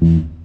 What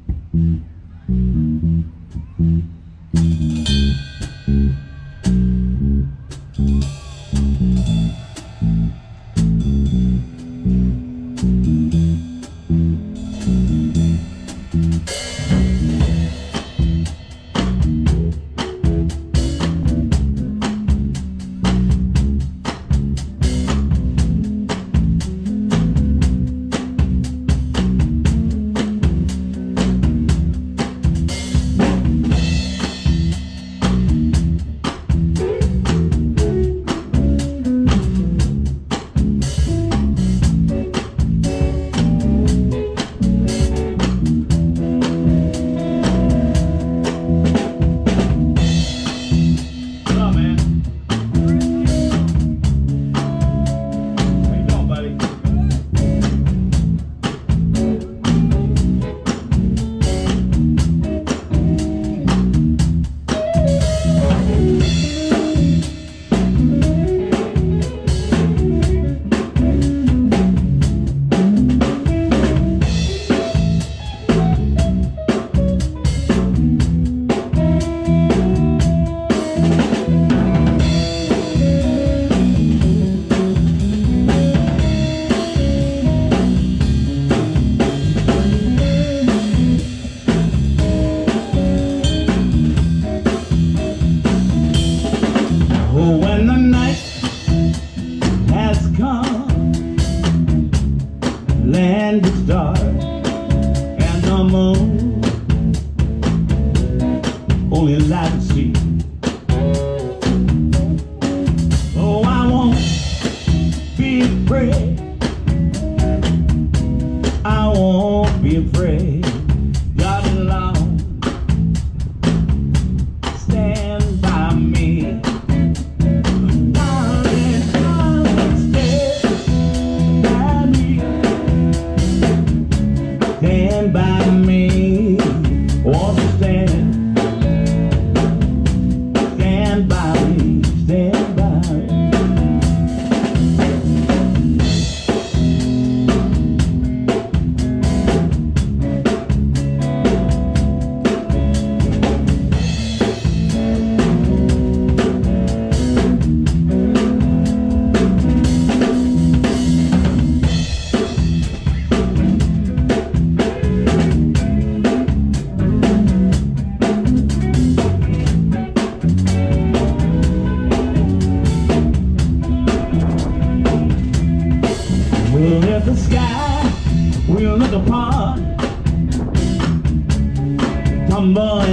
tumble and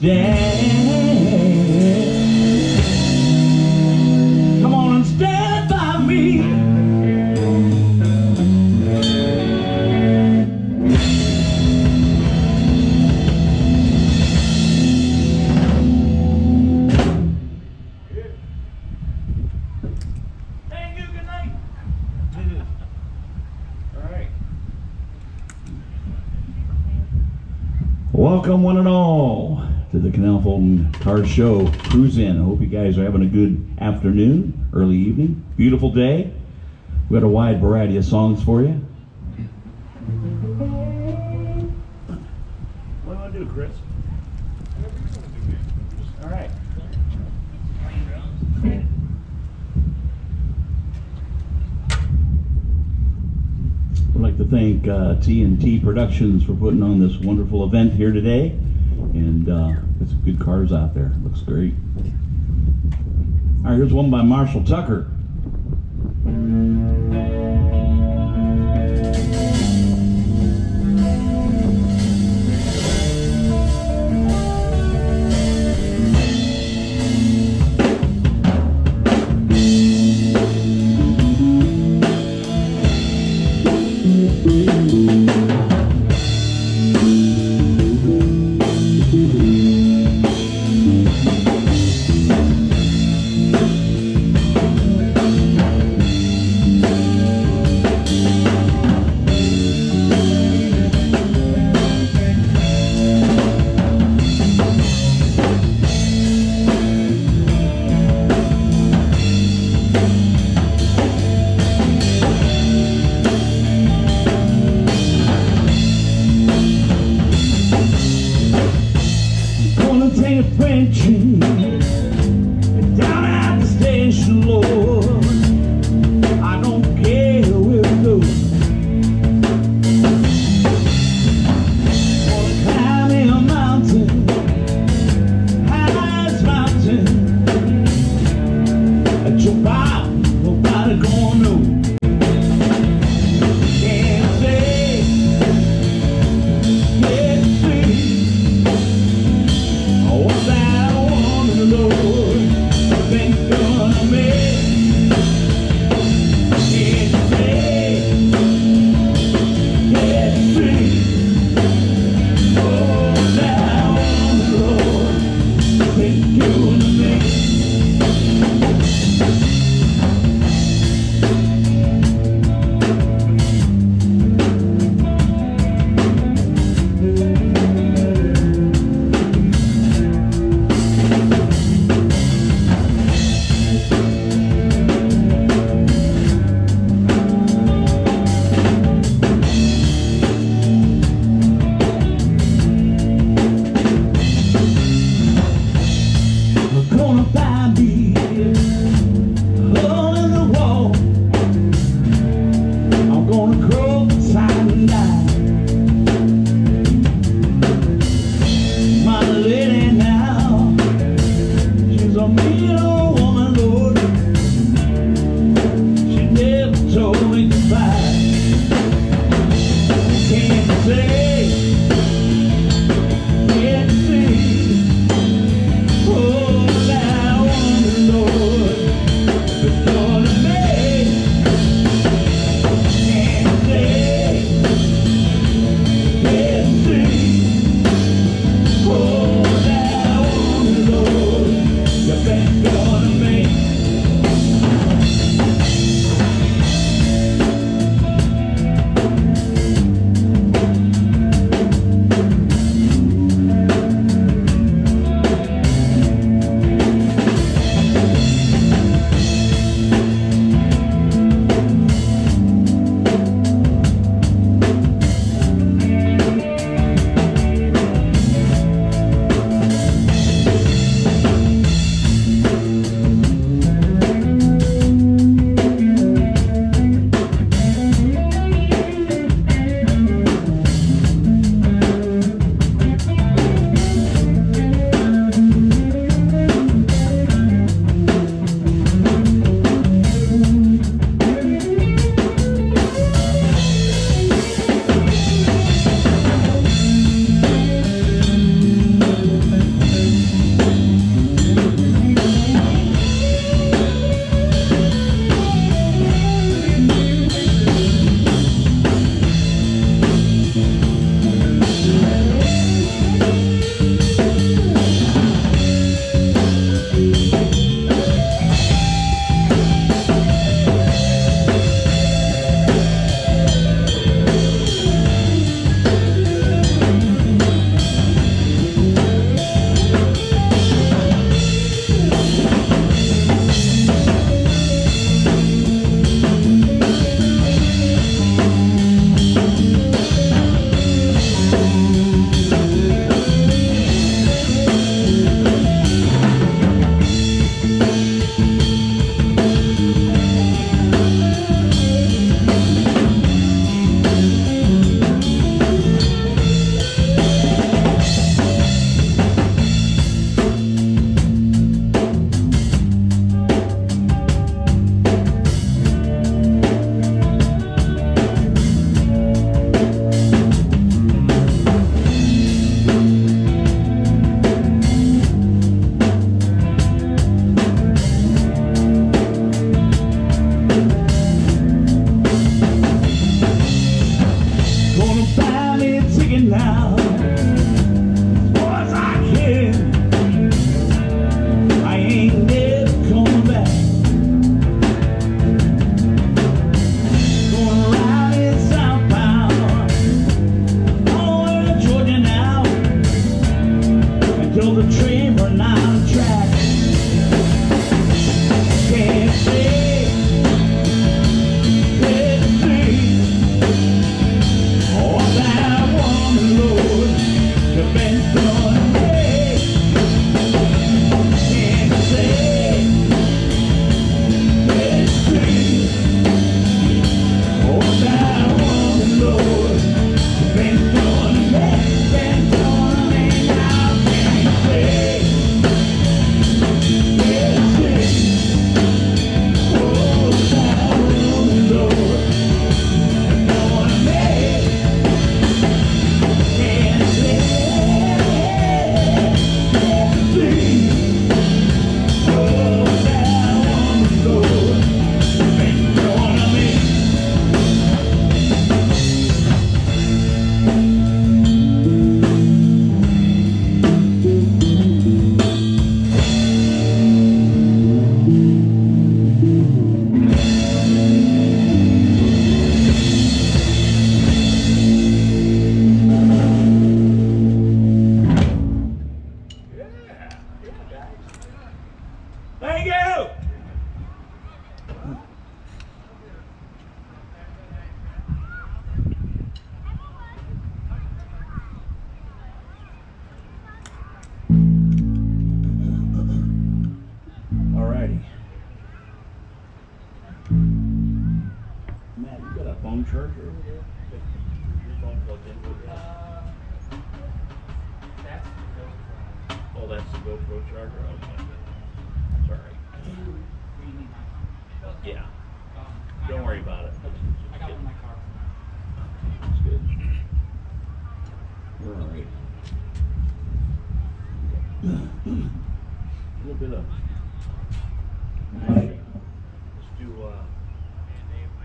Won't Car Show Cruise In. I hope you guys are having a good afternoon, early evening, beautiful day. We got a wide variety of songs for you. What do I do, Chris? All right. I'd like to thank uh, TNT Productions for putting on this wonderful event here today. And uh, there's some good cars out there. Looks great. All right, here's one by Marshall Tucker.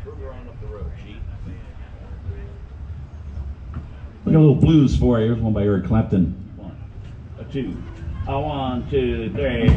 We got a little blues for you. Here's one by Eric Clapton. One, a two, a one, two, three.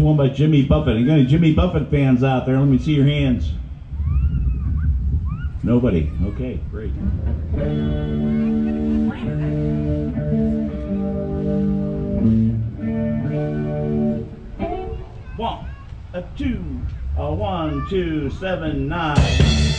One by Jimmy Buffett. Are any Jimmy Buffett fans out there? Let me see your hands. Nobody. Okay, great. One, a two, a one, two, seven, nine.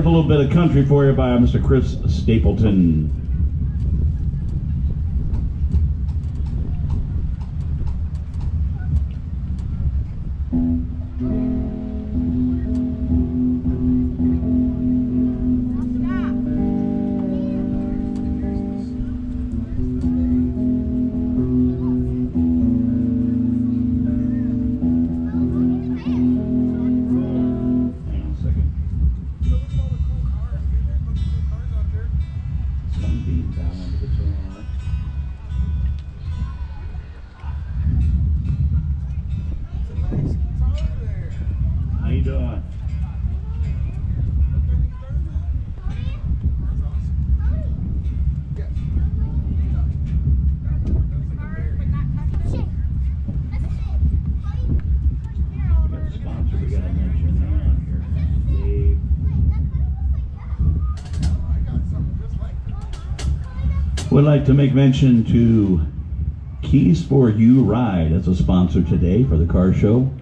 A little bit of country for you by Mr. Chris Stapleton. beat down under the channel. would like to make mention to Keys for You Ride as a sponsor today for the car show.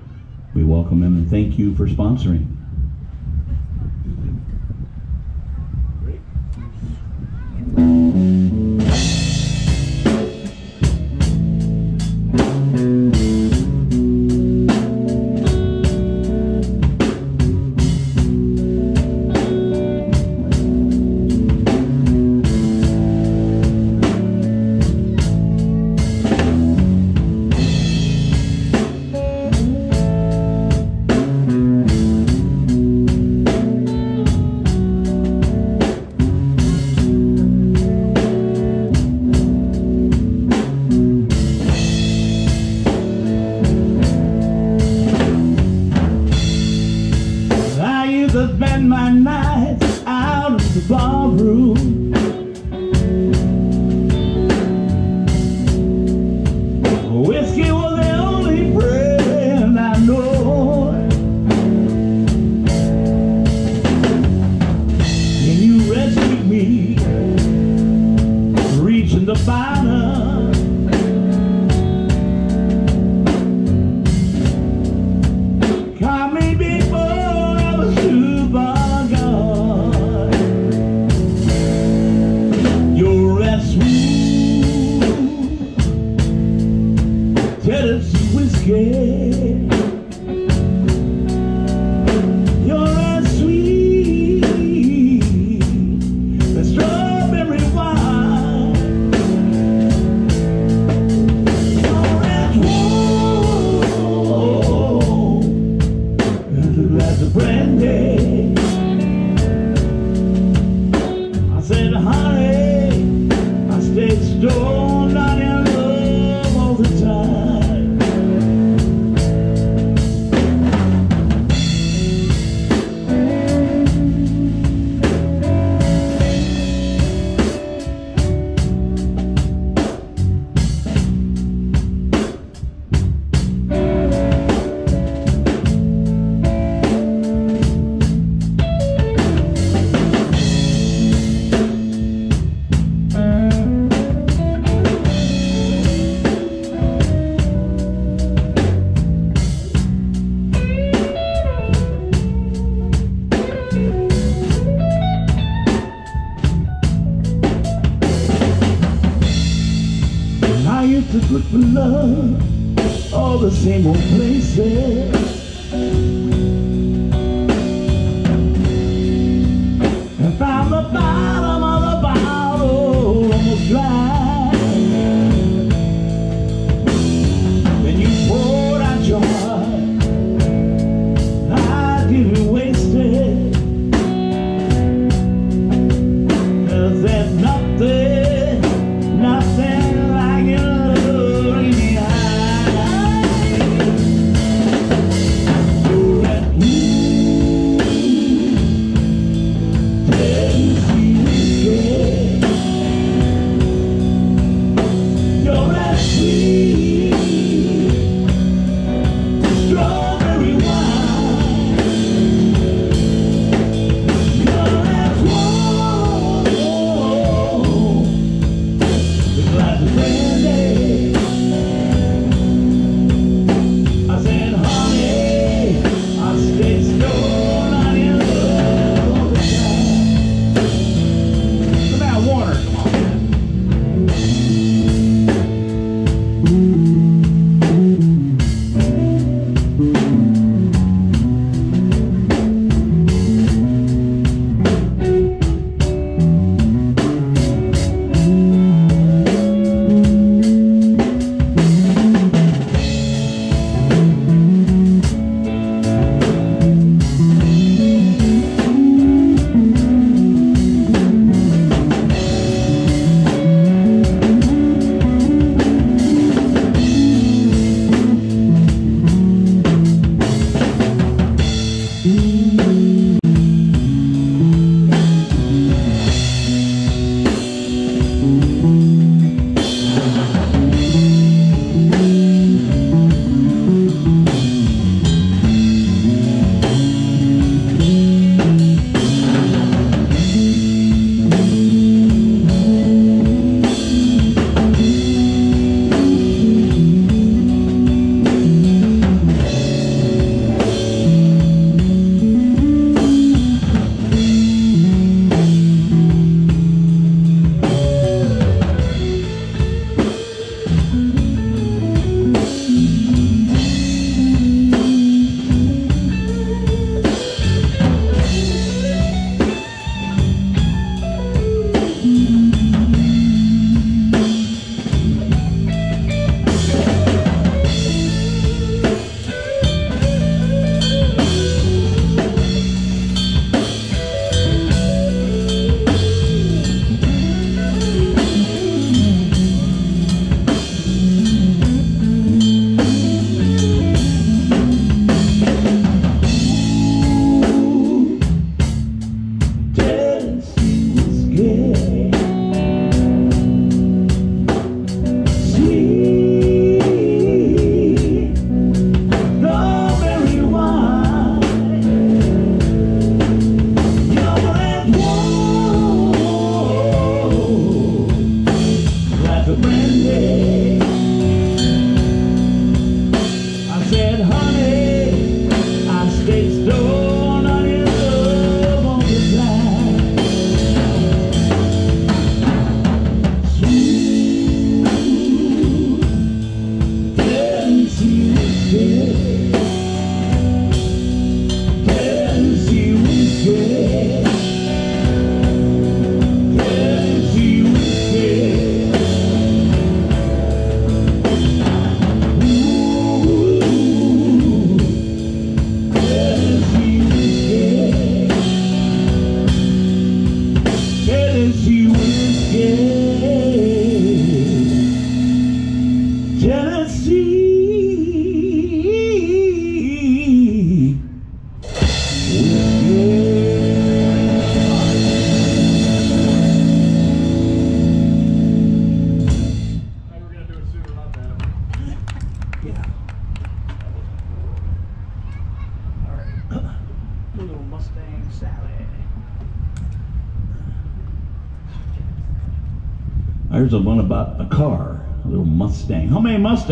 We welcome them and thank you for sponsoring.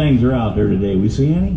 Mustangs are out there today? We see any?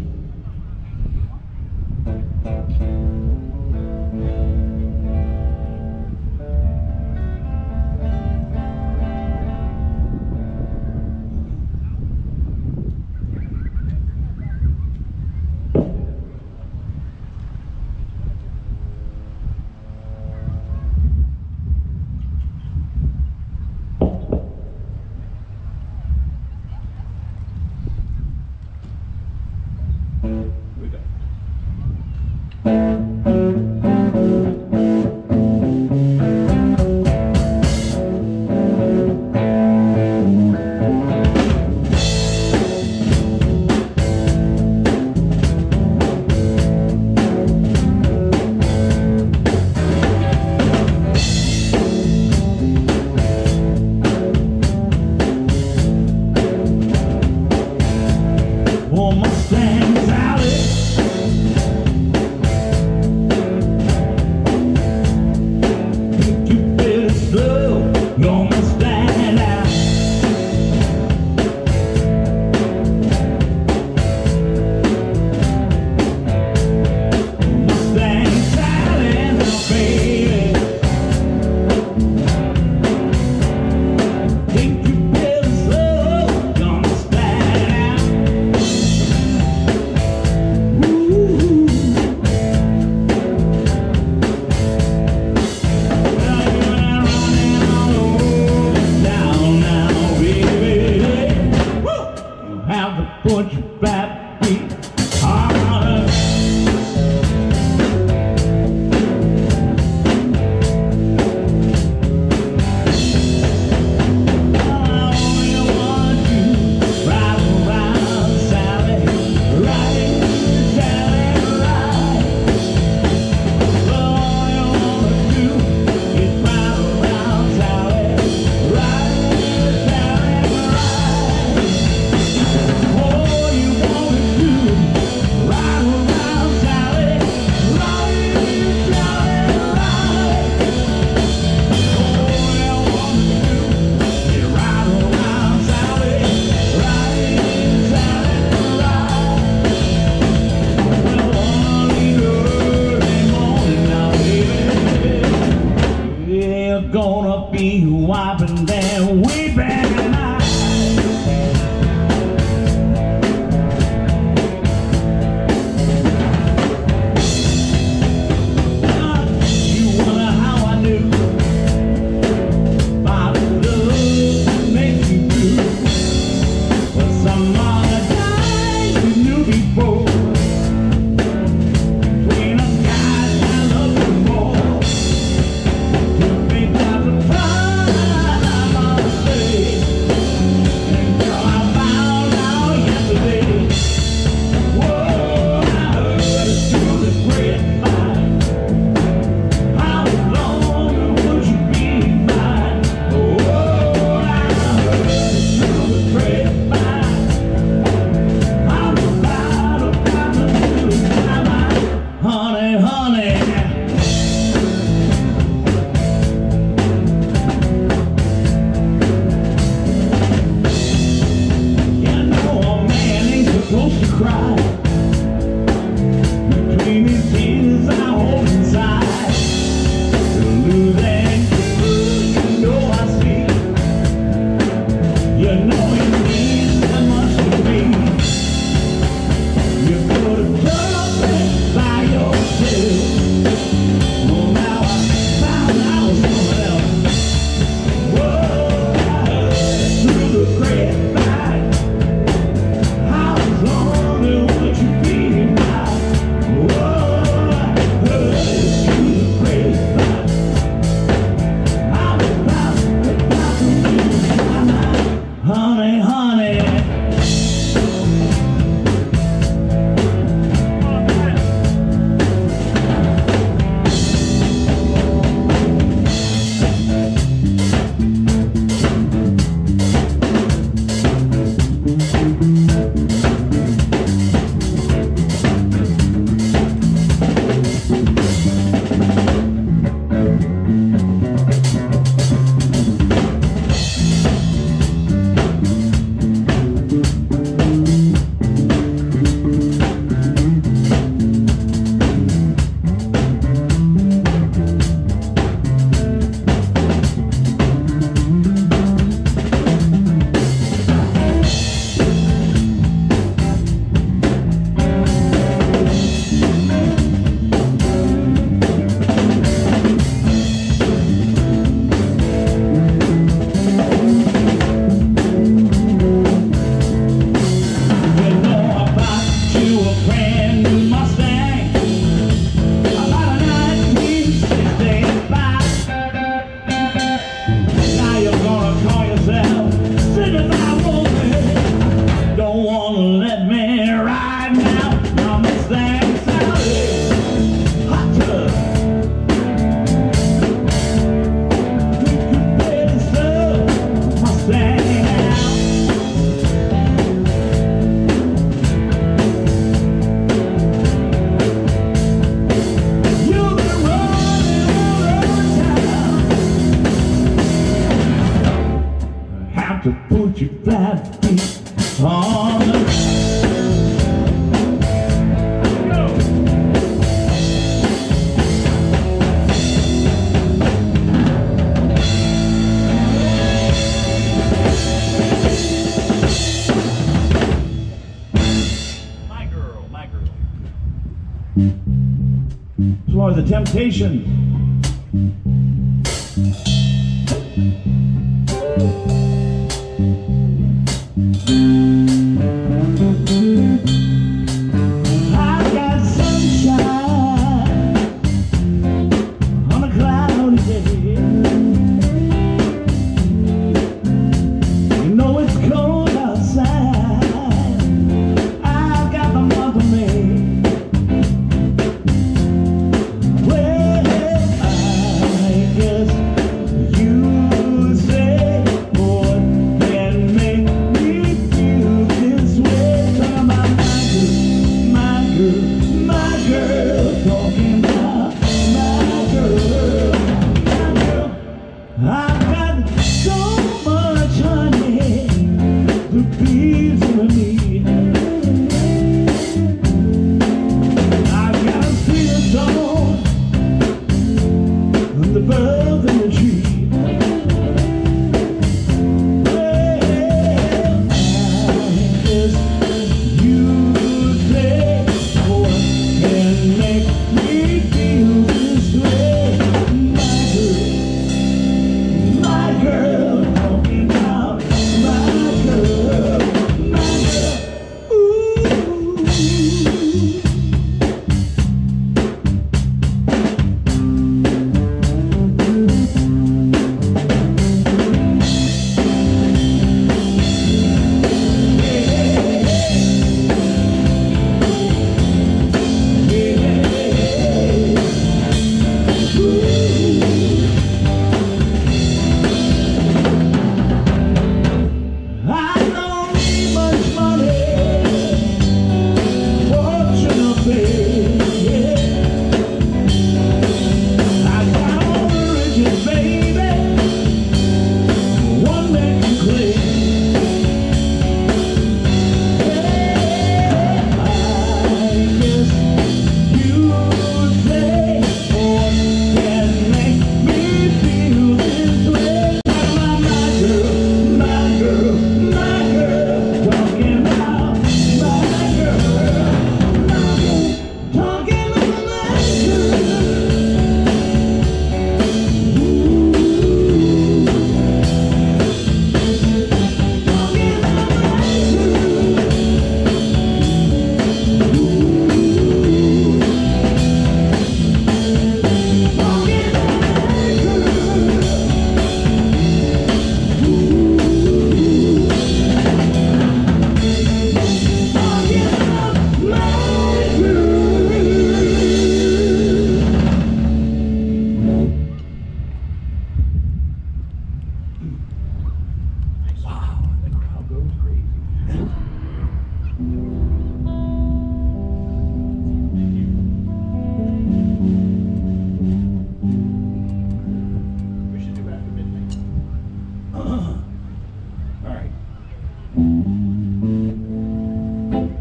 More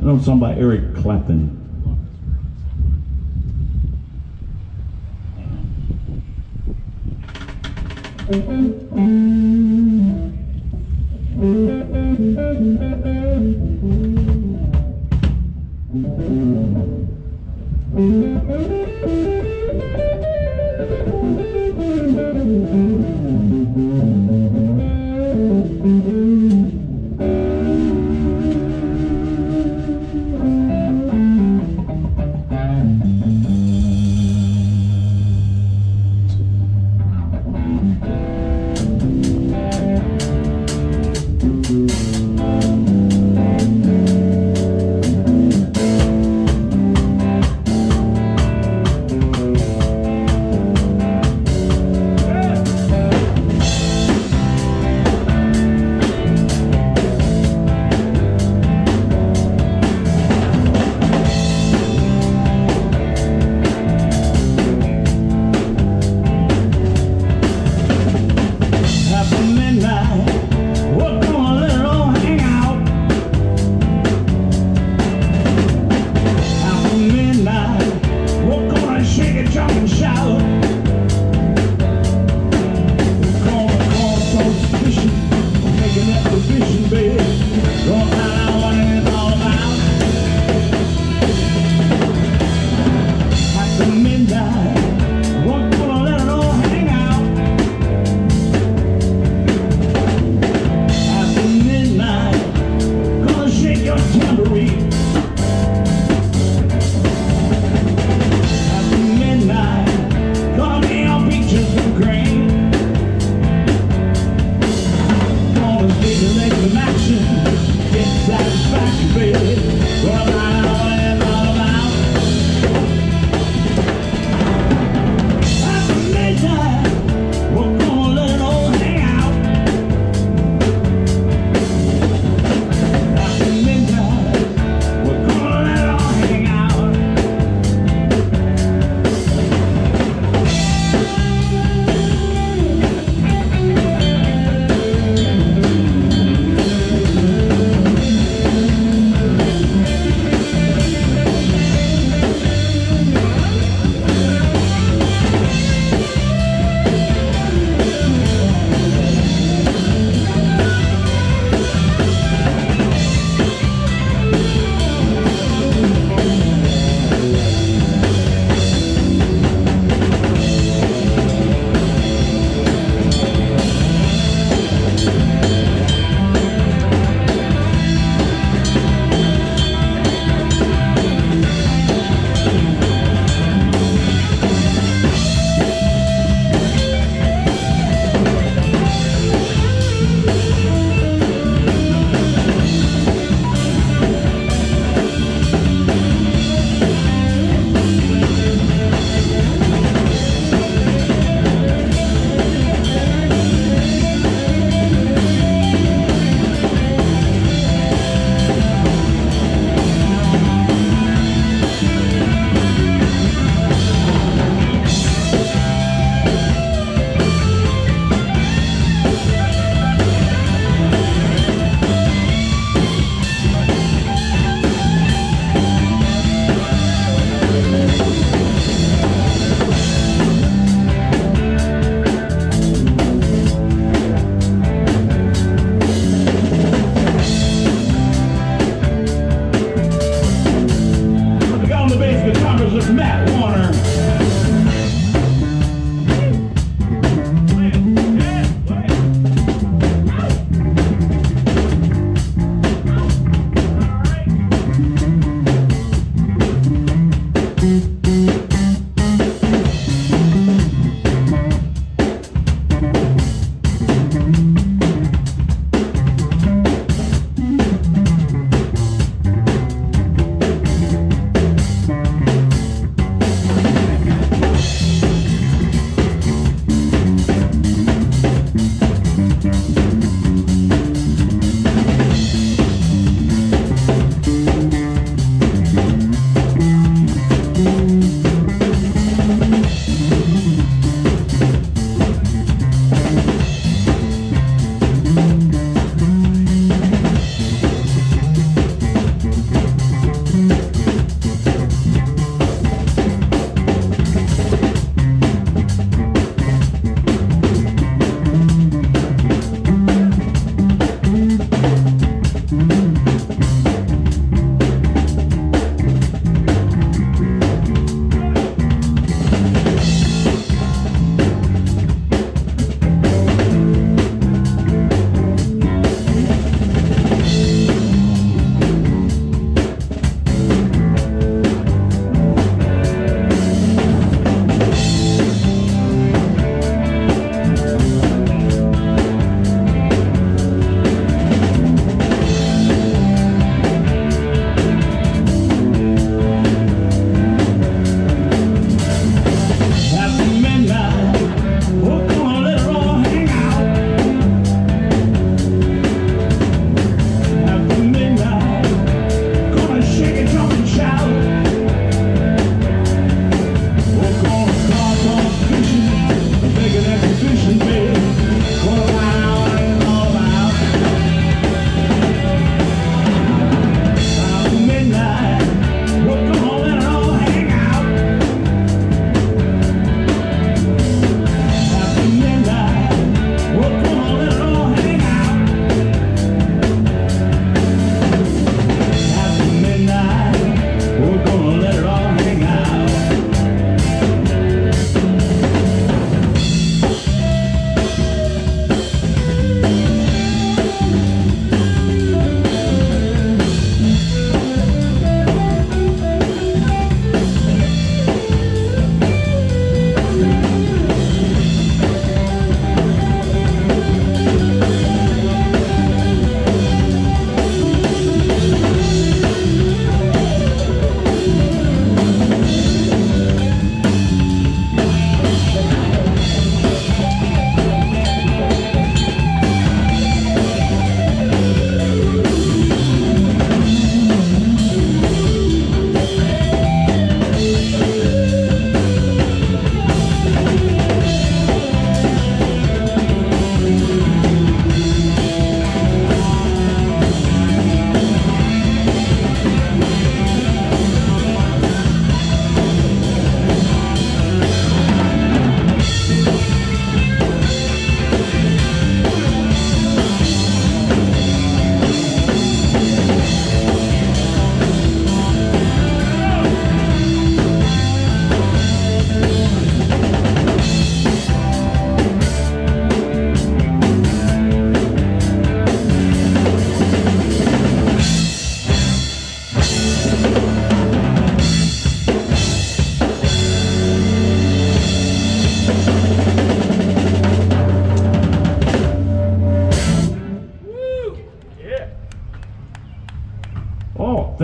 know, sung by Eric Clapton.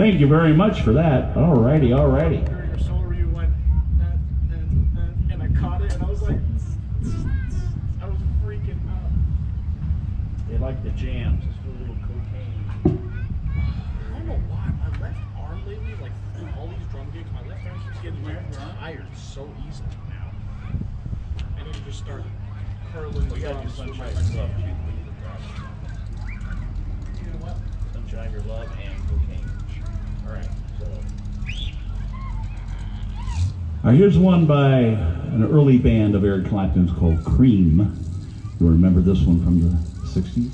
Thank you very much for that. Alrighty, alrighty. right, here's one by an early band of Eric Clapton's called Cream. You remember this one from the 60s.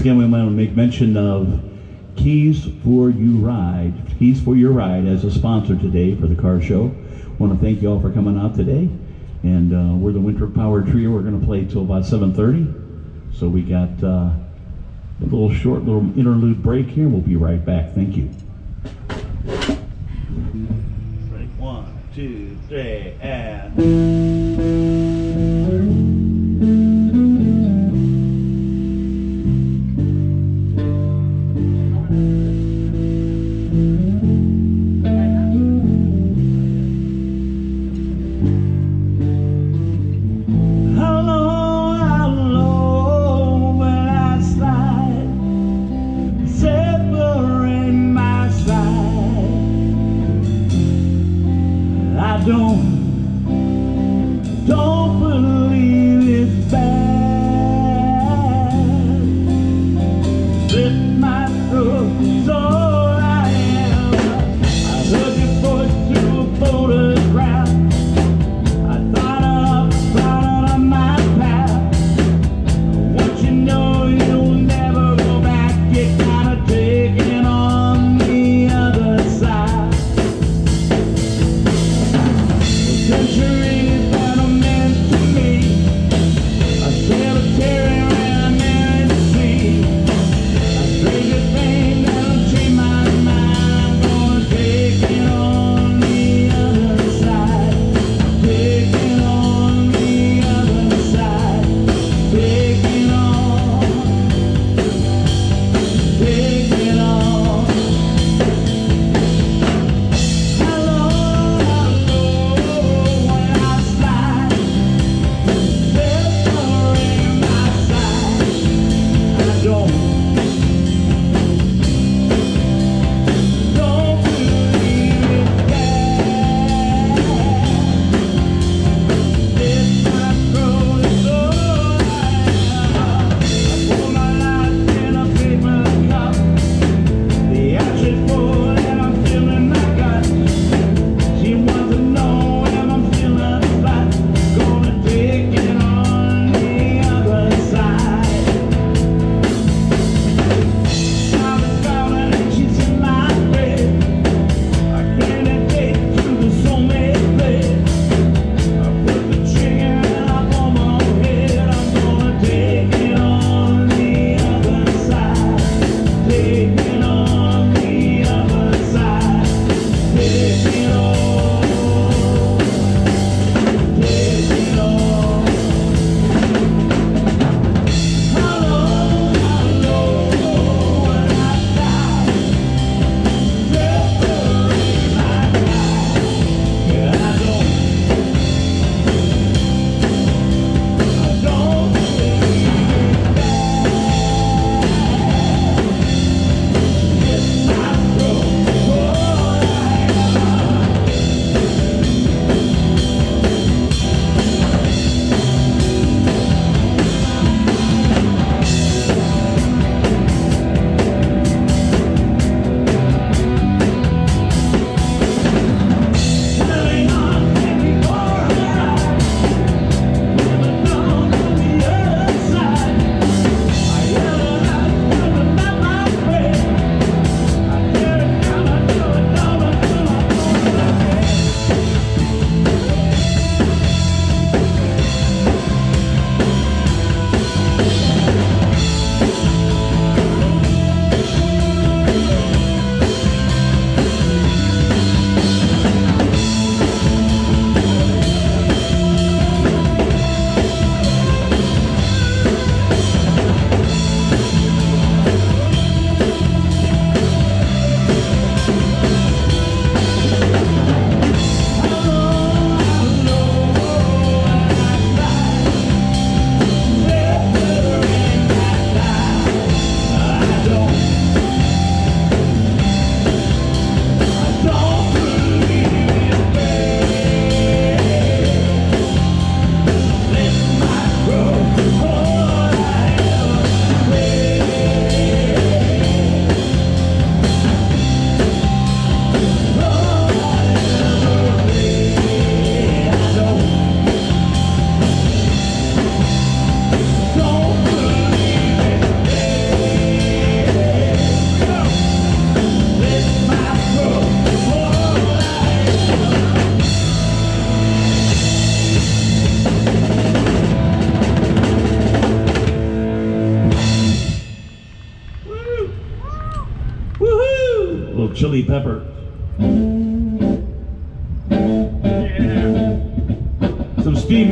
Again, we want to make mention of Keys for You Ride. Keys for Your Ride as a sponsor today for the car show. Want to thank you all for coming out today. And uh, we're the Winter Power Trio. We're going to play till about 7:30. So we got uh, a little short little interlude break here. We'll be right back. Thank you. One, two, three, and.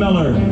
Miller.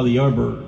By the Yardbirds.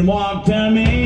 You walk to me,